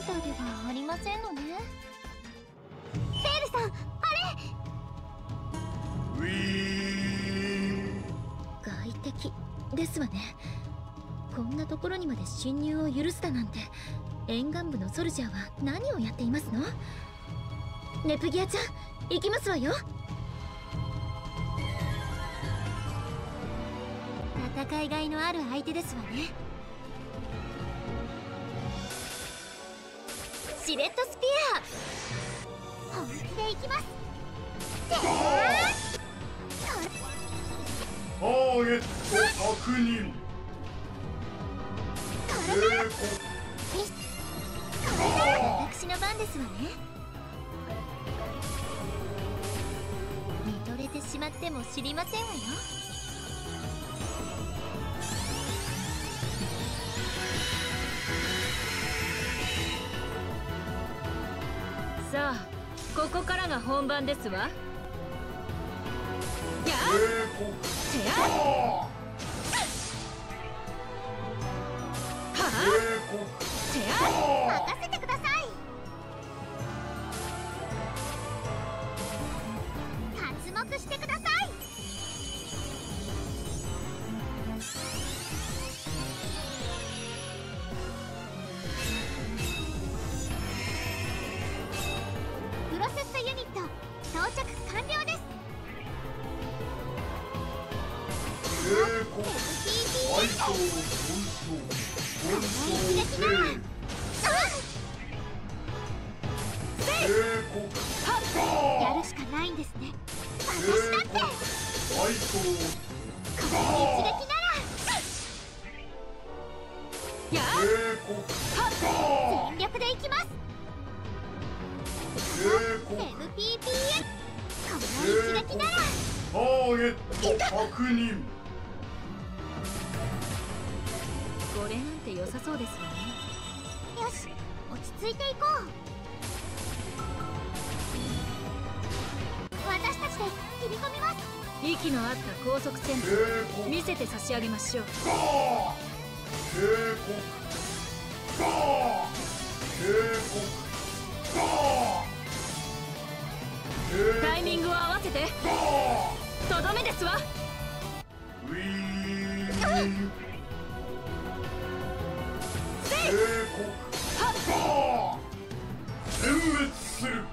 ンターではありませんのね。ペールさんあれ！ウィー外敵ですわね。こんなところにまで侵入を許すだなんて。沿岸部のソルジャーは何をやっていますの？ネプギアちゃん行きますわよ。戦いがいのある相手ですわね。シレットスピア。本気でいきますターゲット確認私の番ですわね。見とれてしまっても知りませんわよさあここからが本番ですわ。やテアはあ任せての一撃ならターゲット確認これなんて良さそうですわねよし落ち着いていこう私たちで切り込みます息の合った高速戦見せて差し上げましょう警告警告タイミングを合わせて。とどめですわ。ウィーン警告全滅する。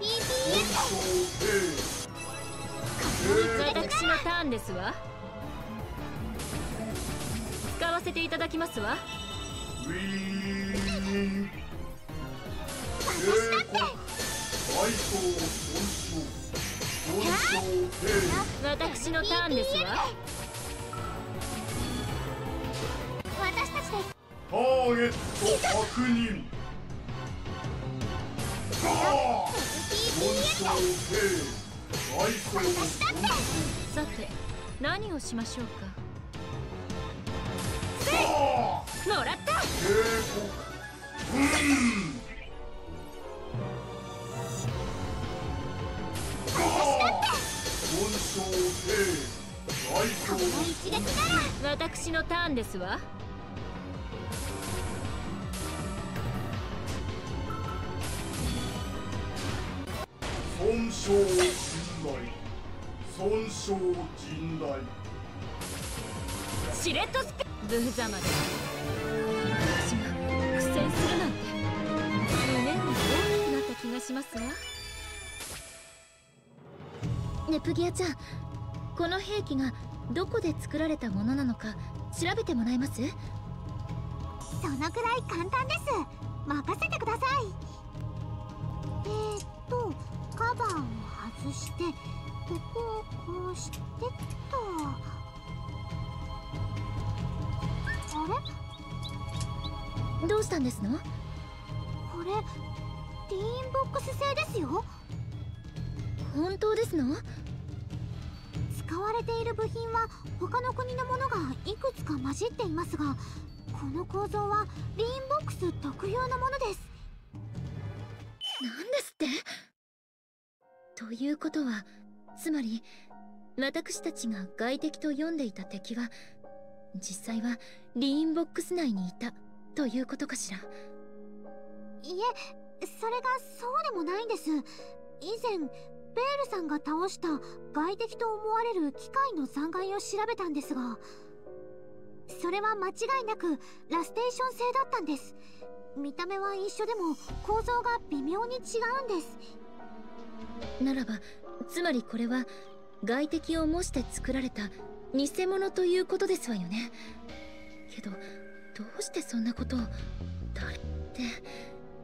MPPS 私のターンですわ。使わせていただきますわ私のターンですわ私たちでターゲット確認ああ MPPS 尊重愛想尊さて何をしましょうかもらった警告うんターンですわ。損傷甚大損傷甚大シレットスピ無様で。私が苦戦するなんて。胸が大きくなった気がしますわ。ネプギアちゃん。この兵器がどこで作られたものなのか調べてもらえます？そのくらい簡単です。任せてください。えー、っとカバーを外してここをこうしてっと。あれ？どうしたんですの？これティーンボックス製ですよ。本当ですの？使われている部品は他の国のものがいくつか混じっていますがこの構造はリーンボックス特有のものです。なんですって？ということはつまり私たちが外敵と読んでいた敵は実際はリーンボックス内にいたということかしら？いえそれがそうでもないんです。以前ベールさんが倒した外敵と思われる機械の残骸を調べたんですがそれは間違いなくラステーション製だったんです。見た目は一緒でも構造が微妙に違うんです。ならばつまりこれは外敵を模して作られた偽物ということですわよね。けどどうしてそんなことを？誰って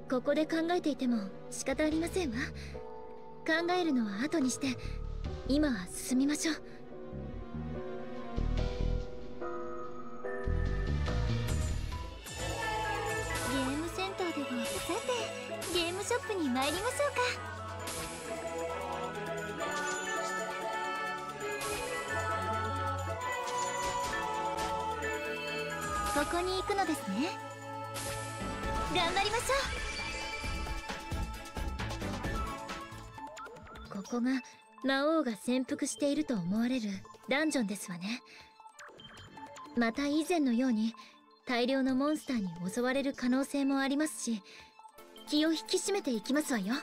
ここで考えていても仕方ありませんわ。考えるのは後にして今は進みましょう。ゲームセンターではさてゲームショップに参りましょうか。ここに行くのですね。頑張りましょここが魔王が潜伏していると思われるダンジョンですわね。また以前のように大量のモンスターに襲われる可能性もありますし気を引き締めていきますわよ。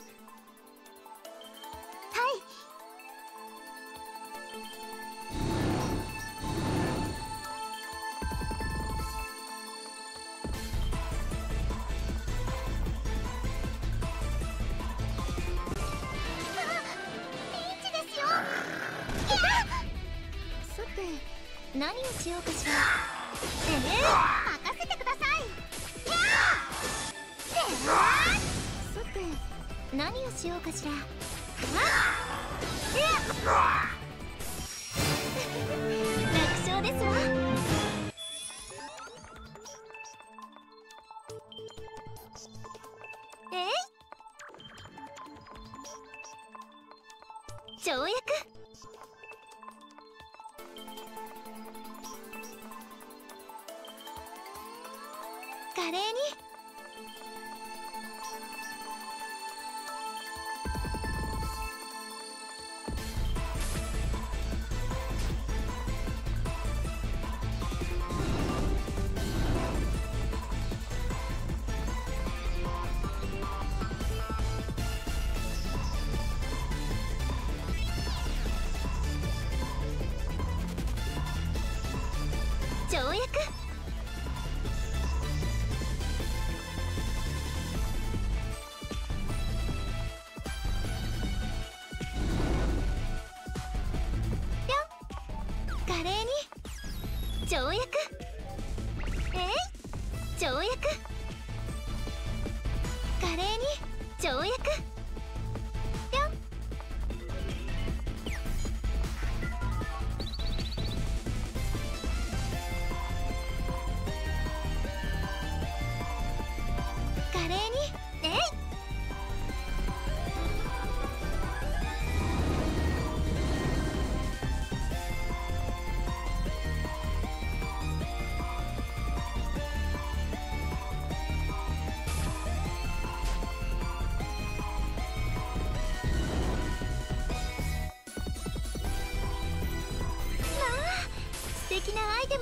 えい。跳躍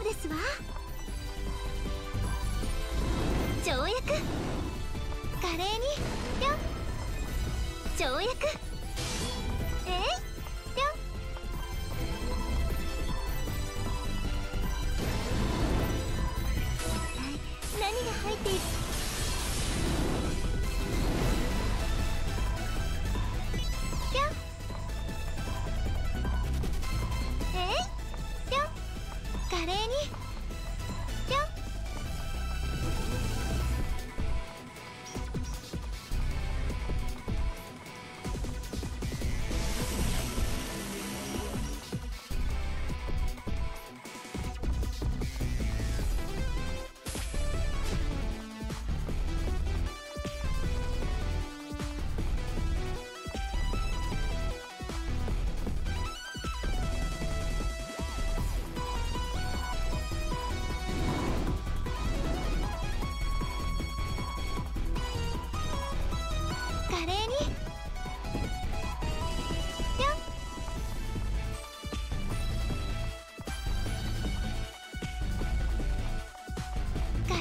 ですわ。条約華麗に。ぴょん。条約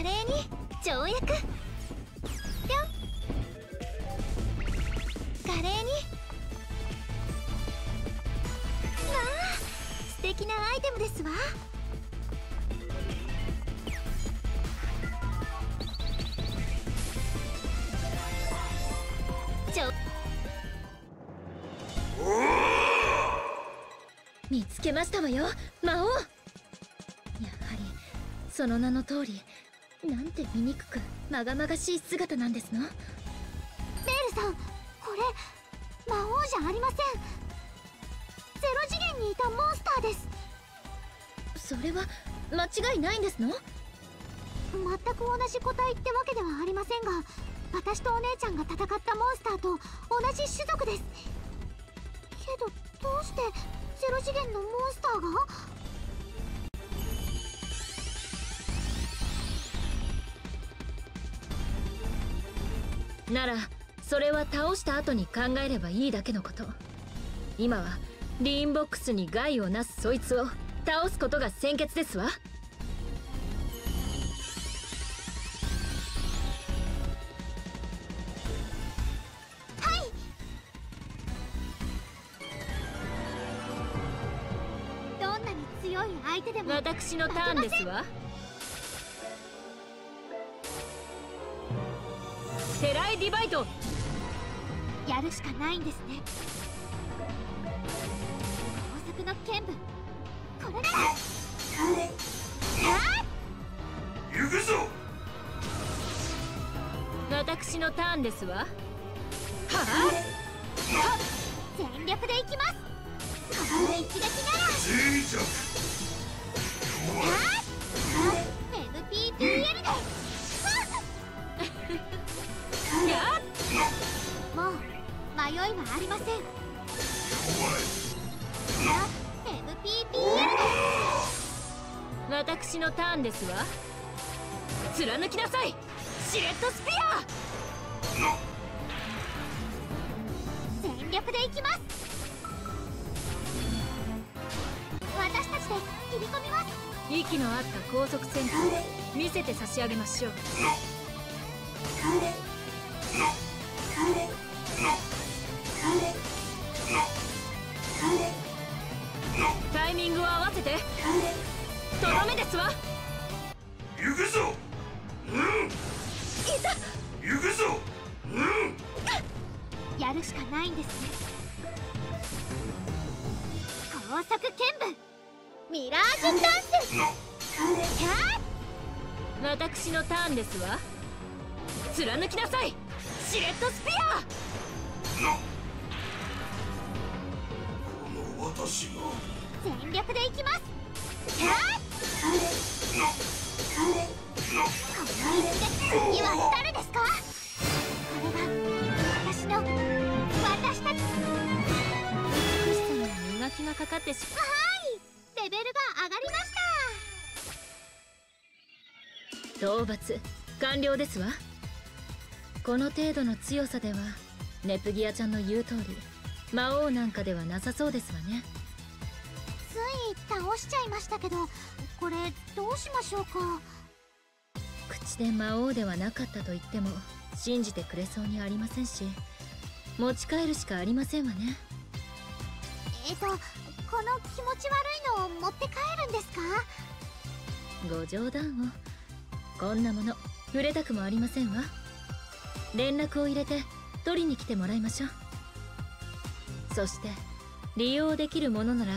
華麗に跳躍ぴょん華麗にまあ素敵なアイテムですわちょ見つけましたわよ。魔王。やはりその名の通りなんて醜くまがまがしい姿なんですの？メールさんこれ魔王じゃありません。ゼロ次元にいたモンスターです。それは間違いないんですの？全く同じ個体ってわけではありませんが私とお姉ちゃんが戦ったモンスターと同じ種族です。けどどうしてゼロ次元のモンスターが？ならそれは倒した後に考えればいいだけのこと。今はリーンボックスに害をなすそいつを倒すことが先決ですわ。どんなに強い相手でも。私のターンですわテライディバイト。やるしかないんですね。工作の剣舞。これなら行くぞ。私のターンですわ。は全力でいきます。この一撃ならりません。私のターンですわ。貫きなさい。シレットスピア。全力でいきます。私たちで切り込みます。息の合った高速戦闘見せて差し上げましょうとどめですわ。行くぞ。うん。行くぞ。うん。やるしかないんですね。高速剣舞。ミラージュダンス。キャ私のターンですわ。貫きなさい。シレットスピア。この私が。ー全力でいきます。キャここれが私の。私たち美しさに磨きがかかってしはいレベルが上がりました討伐完了ですわこの。程度の。強さではネプギアちゃんの。言う通り魔王なんかではなさそうですわねい倒しちゃいましたけどこれどうしましょうか？口で魔王ではなかったと言っても信じてくれそうにありませんし持ち帰るしかありませんわね。えっとこの気持ち悪いのを持って帰るんですか？ご冗談を。こんなもの触れたくもありませんわ。連絡を入れて取りに来てもらいましょう。そして利用できるものなら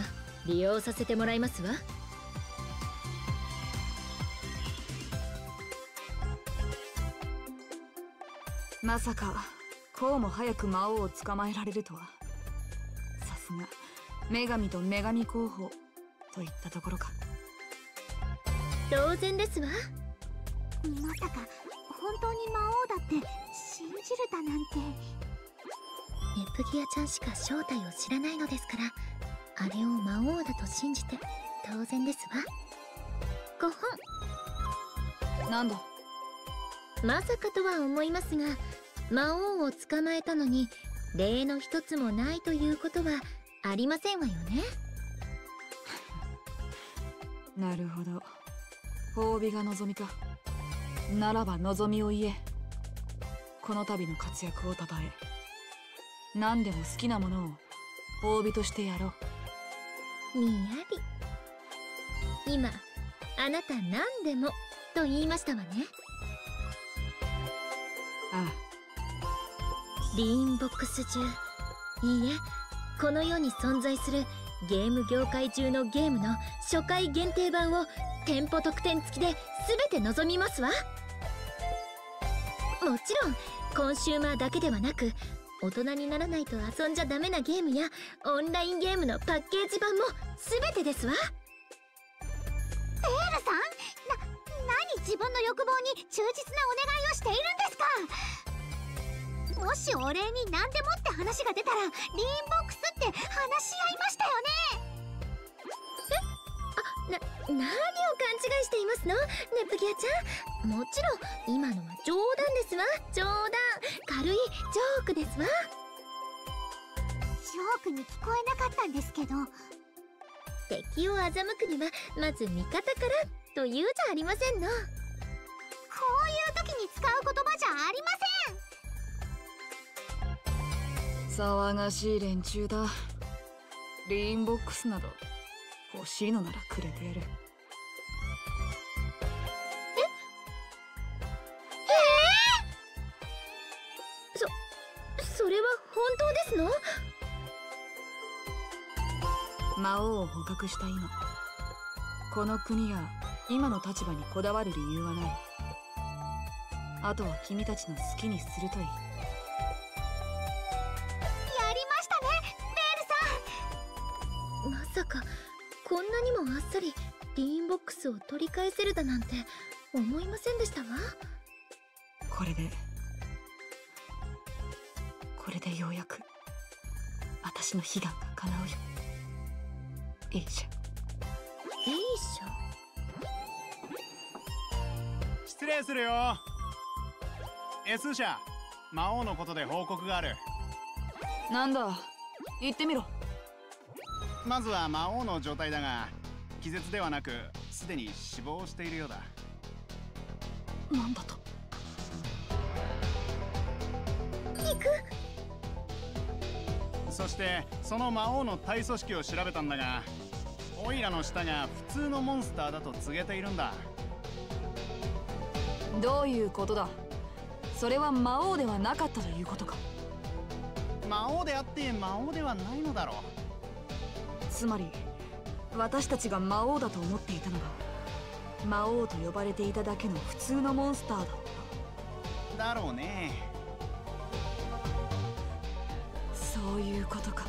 利用させてもらいますわ。まさかこうも早く魔王を捕まえられるとは。さすが女神と女神候補といったところか。当然ですわ。まさか本当に魔王だって信じるだなんて。ネプギアちゃんしか正体を知らないのですからあれを魔王だと信じて当然ですわ。5本。なんだ？まさかとは思いますが魔王を捕まえたのに例の一つもないということはありませんわよね。なるほど。褒美が望みか。ならば望みを言え。この度の活躍をたたえ。何でも好きなものを褒美としてやろうにやり。今あなた何でもと言いましたわね。ああ。リーンボックス中いいえこの世に存在するゲーム業界中のゲームの初回限定版を店舗特典付きで全て望みますわ。もちろんコンシューマーだけではなく大人にならないと遊んじゃダメなゲームやオンラインゲームのパッケージ版も全てですわ。ペールさんな何自分の欲望に忠実なお願いをしているんですか？もしお礼に何でもって話が出たらリーンボックスって話し合いましたよね。な何を勘違いしていますの？ネプギアちゃん。もちろん今のは冗談ですわ。冗談。軽いジョークですわ。ジョークに聞こえなかったんですけど。敵を欺くにはまず味方からというじゃありませんの。こういう時に使う言葉じゃありません。騒がしい連中だ。リーンボックスなど欲しいのならくれてやる。え？え？ー、そそれは本当ですの？魔王を捕獲した今この国や今の立場にこだわる理由はない。あとは君たちの好きにするといいにもあっさりリーンボックスを取り返せるだなんて思いませんでしたわ。これでこれでようやく私の悲願が叶うよ。エスーシャ。エスーシャ？失礼するよ。S 社魔王のことで報告がある。なんだ？言ってみろまずは魔王の状態だが気絶ではなくすでに死亡しているようだ。なんだと？行く。そしてその魔王の体組織を調べたんだがオイラの舌が普通のモンスターだと告げているんだ。どういうことだ？それは魔王ではなかったということか。魔王であって魔王ではないのだろうつまり私たちが魔王だと思っていたのが魔王と呼ばれていただけの普通のモンスターだった。だろうね。そういうことか。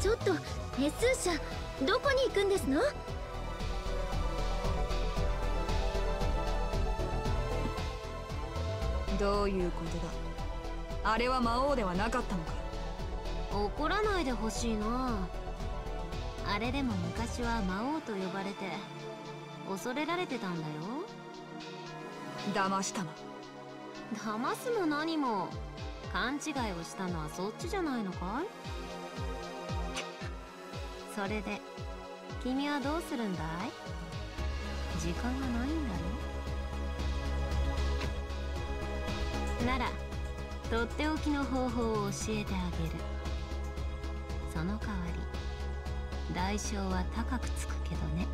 ちょっと S 社どこに行くんですの？どういうことだ？あれは魔王ではなかったのか。怒らないでほしいな。あれでも昔は魔王と呼ばれて恐れられてたんだよ。騙したな騙すも何も。勘違いをしたのはそっちじゃないのかい？それで君はどうするんだい？時間がないんだろならとっておきの方法を教えてあげる。その代わり代償は高くつくけどね。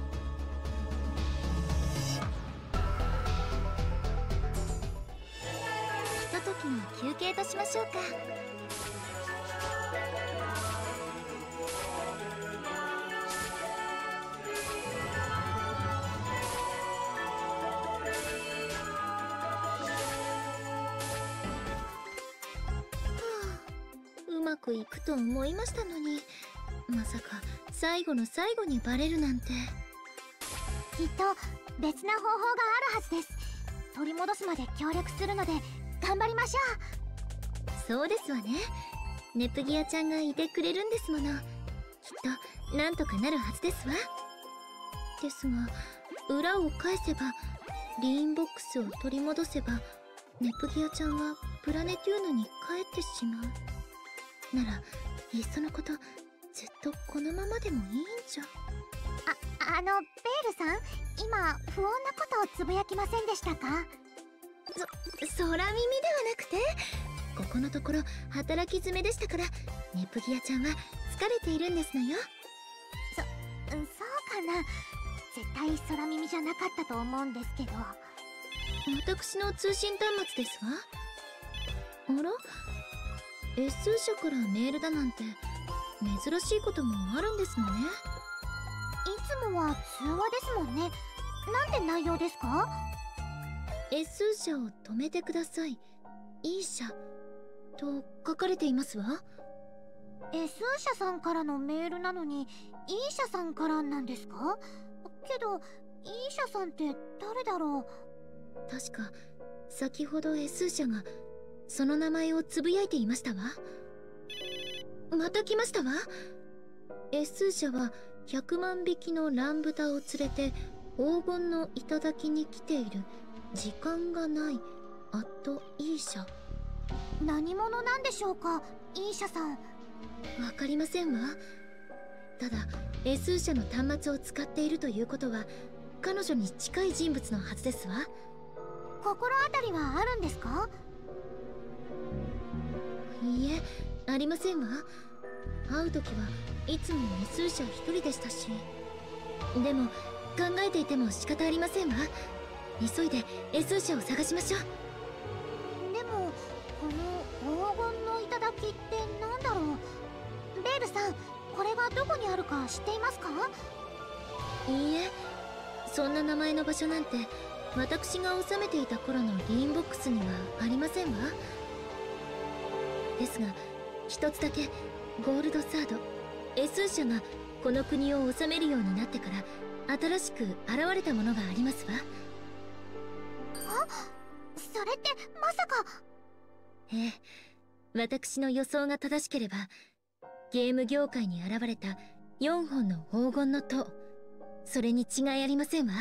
ひとときの休憩としましょうか。ましたのに。まさか最後の最後にバレるなんて。きっと別な方法があるはずです。取り戻すまで協力するので頑張りましょう。そうですわね。ネプギアちゃんがいてくれるんですもの。きっとなんとかなるはずですわ。ですが裏を返せばリーンボックスを取り戻せばネプギアちゃんはプラネテューヌに帰ってしまう。ならいっそのことずっとこのままでもいいんじゃ。ああのベールさん今不穏なことをつぶやきませんでしたか？そ空耳ではなくてここのところ働き詰めでしたからネプギアちゃんは疲れているんですのよ。そそうかな。絶対空耳じゃなかったと思うんですけど。私の通信端末ですわ。あら？S 社からメールだなんて珍しいこともあるんですのね。いつもは通話ですもんね。なんて内容ですか？S 社を止めてください。E 社。と書かれていますわ。S 社さんからのメールなのに E 社さんからなんですか？けど E 社さんって誰だろう？確か先ほど S 社がその名前をつぶやいていましたわ。また来ましたわ。S 社は100万匹のランブタを連れて黄金の頂に来ている。時間がない。アット E 社。何者なんでしょうか？E 社さん。わかりませんわ。ただ S 社の端末を使っているということは彼女に近い人物のはずですわ。心当たりはあるんですか？いいえありませんわ。会う時はいつも S 社一人でしたし。でも考えていても仕方ありませんわ。急いで S 社を探しましょう。でもこの黄金の頂って何だろう。ベールさんこれがどこにあるか知っていますか？いいえそんな名前の場所なんて私が治めていた頃のリーンボックスにはありませんわですが一つだけゴールドサード S 社がこの国を治めるようになってから新しく現れたものがありますわ。あそれってまさか。ええ私の予想が正しければゲーム業界に現れた4本の黄金の塔それに違いありませんわ